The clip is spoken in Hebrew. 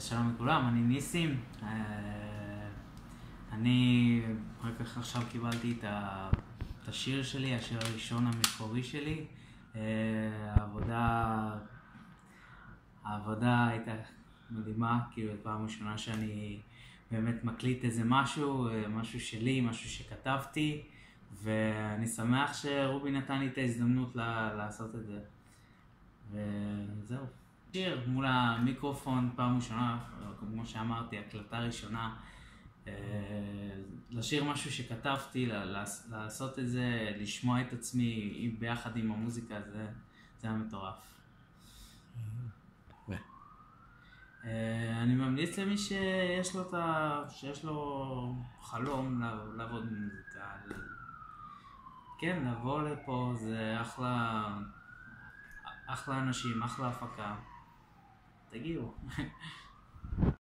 שלום לכולם, אני ניסים. אה, אני רק עכשיו קיבלתי את השיר שלי, השיר הראשון המקורי שלי. אה, העבודה, העבודה הייתה מדהימה, כאילו, פעם ראשונה שאני באמת מקליט איזה משהו, אה, משהו שלי, משהו שכתבתי, ואני שמח שרובי נתן לי את ההזדמנות לעשות את זה. וזהו. שיר מול המיקרופון פעם ראשונה, כמו שאמרתי, הקלטה ראשונה. אה, לשיר משהו שכתבתי, לעשות את זה, לשמוע את עצמי ביחד עם המוזיקה, זה, זה היה מטורף. אה, אני ממליץ למי שיש לו, ה... שיש לו חלום לעב- לעבוד במוזיקה. כן, לבוא לפה זה אחלה, אחלה אנשים, אחלה הפקה. 对的。